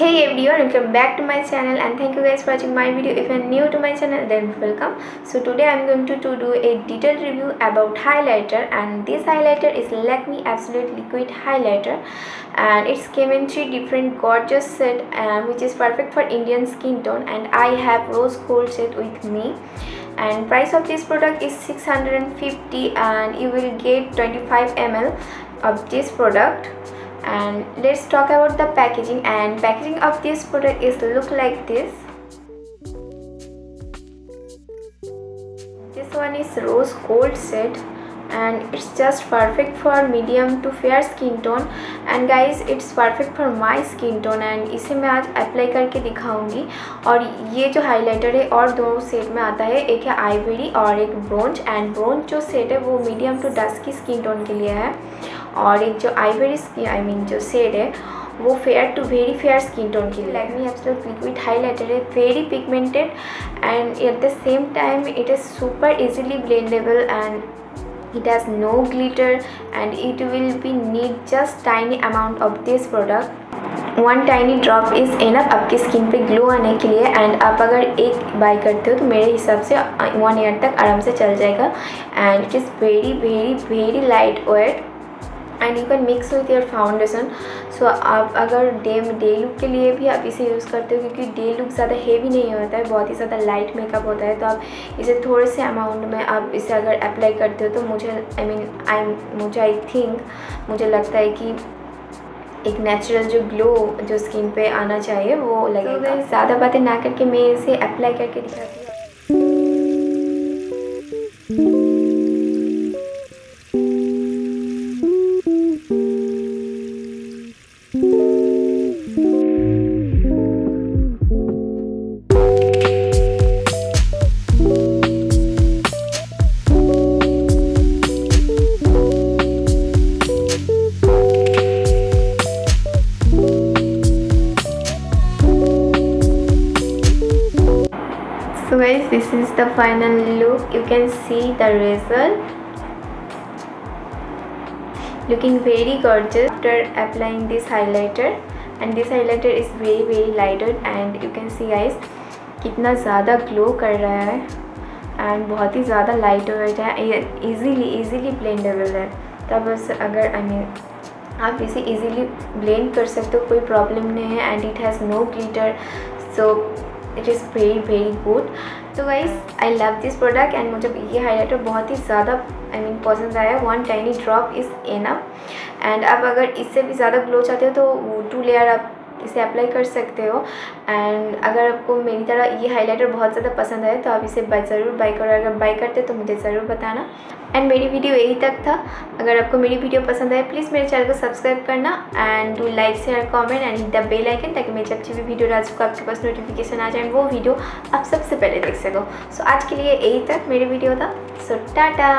hey everyone welcome back to my channel and thank you guys for watching my video. If you're new to my channel then welcome. So today i'm going to, to do a detailed review about highlighter and this highlighter is Lakme absolute liquid highlighter. And it's came in three different gorgeous set uh, which is perfect for indian skin tone and i have rose gold set with me. And price of this product is 650 and you will get 25 ml of this product and let's talk about the packaging. And packaging of this product is look like this. This one is rose gold set and it's just perfect for medium to fair skin tone. And guys, it's perfect for my skin tone and इसे मैं आज apply करके दिखाऊँगी। और ये जो highlighter है, और दोनों सेट में आता है, एक है आईवेरी और एक ब्रोंज एंड ब्रोंज जो सेट है, वो medium to dusky skin tone के लिए है। और एक जो आईवेरी आई मीन जो सेट है, वो fair to very fair skin tone के लिए लैक्मी एब्सोल्यूट लिक्विड हाइलाइटर है। Very pigmented and at the same time it is super easily blendable and it has no glitter and it will be need just tiny amount of this product. One tiny drop is enough आपकी skin पे glow आने के लिए and आप अगर एक bye करते हो तो मेरे हिसाब से वन ईयर तक आराम से चल जाएगा। And it is very very very light weight and you can mix with your foundation so आप अगर डे डे लुक के लिए भी आप इसे यूज़ करते हो क्योंकि डे लुक ज़्यादा हेवी नहीं होता है बहुत ही ज़्यादा लाइट मेकअप होता है तो आप इसे थोड़े से अमाउंट में आप इसे अगर अप्लाई करते हो तो मुझे आई मीन आई मुझे आई थिंक मुझे लगता है कि एक नेचुरल जो ग्लो जो स्किन पे आना चाहिए वो लगेगा। तो ज़्यादा बातें ना करके मैं इसे अप्लाई करके दिखाती हूँ। This is the final look you can see the result looking very gorgeous after applying this highlighter and this highlighter is very very lighter and you can see guys कितना ज़्यादा ग्लो कर रहा है and बहुत ही ज़्यादा light weight है easily easily blendable है तब अगर आई मीन आप इसे इजीली ब्लेंड कर सकते हो कोई प्रॉब्लम नहीं है and it has no glitter so it is very very good तो wise I love this product and मुझे ये हाईलाइटर बहुत ही ज़्यादा आई मीन पसंद आया। One tiny drop is enough and आप अगर इससे भी ज़्यादा ग्लो चाहते हो तो टू लेयर आप इसे अप्लाई कर सकते हो। एंड अगर आपको मेरी तरह ये हाइलाइटर बहुत ज़्यादा पसंद आए तो आप इसे ज़रूर बाई करो। अगर बाई करते तो मुझे ज़रूर बताना। एंड मेरी वीडियो यही तक था। अगर आपको मेरी वीडियो पसंद आए प्लीज़ मेरे चैनल को सब्सक्राइब करना। And do like share comment and the bell icon ताकि मैं जब भी वीडियो डाल सकूँ आपके पास नोटिफिकेशन आ जाए वो वीडियो आप सबसे पहले देख सको। सो so, आज के लिए यही तक। मेरी वीडियो था। सो so, टाटा